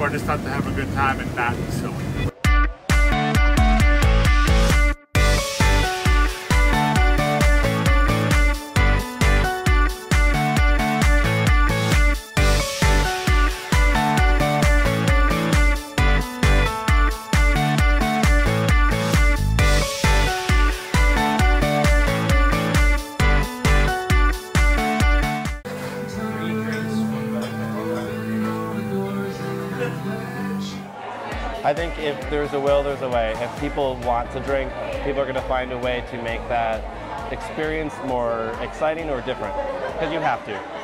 are just out to have a good time and not silly. I think if there's a will, there's a way. If people want to drink, people are going to find a way to make that experience more exciting or different, because you have to.